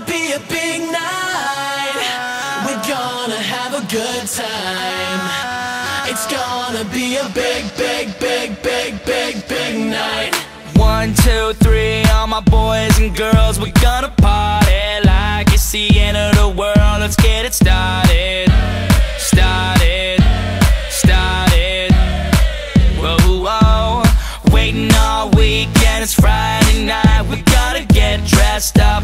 gonna be a big night. We're gonna have a good time. It's gonna be a big, big, big, big, big, big night. One, two, three, all my boys and girls, we're gonna party like it's the end of the world. Let's get it started, started, started. Whoa, whoa, waiting all weekend, it's Friday night. We gotta get dressed up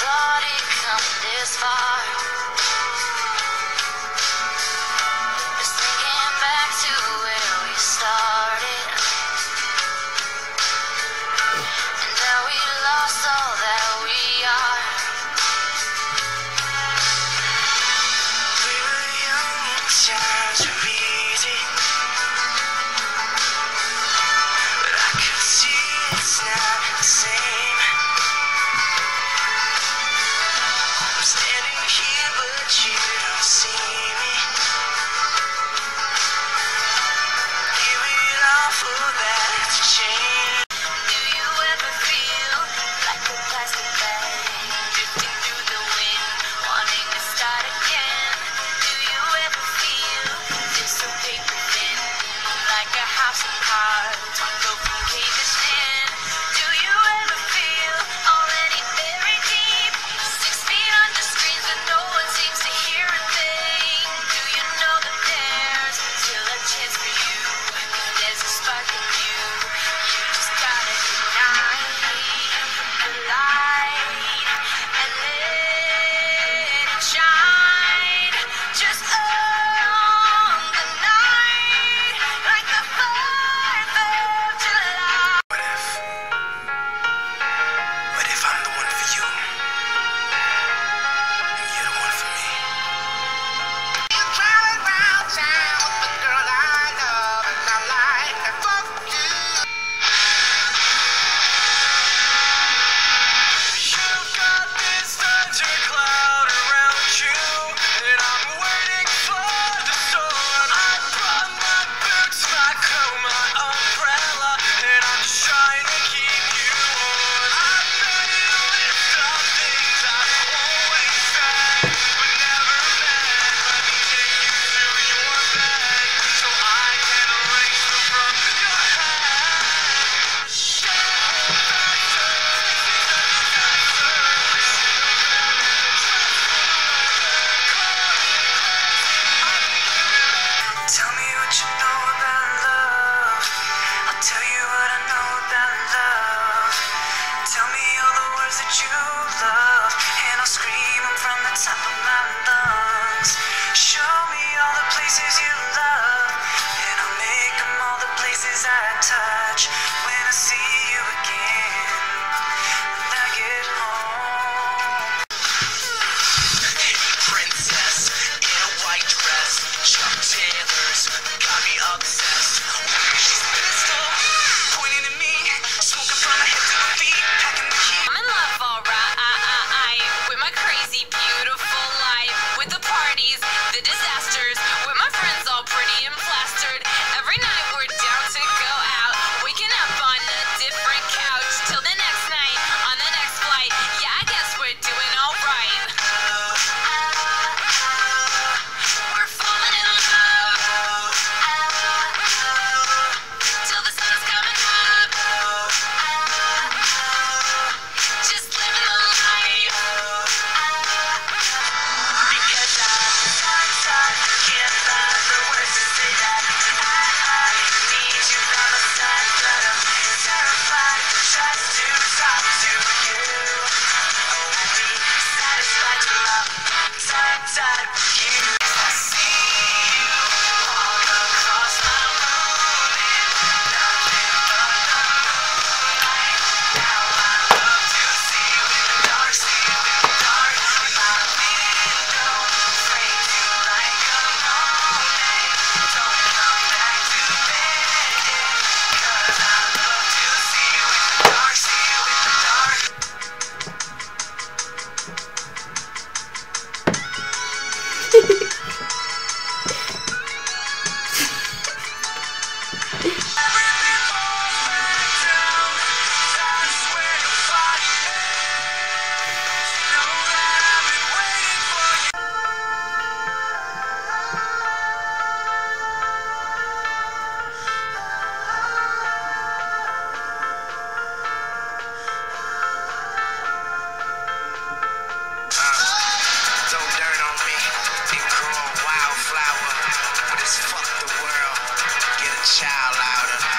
brought it come this far. Tell me what you know.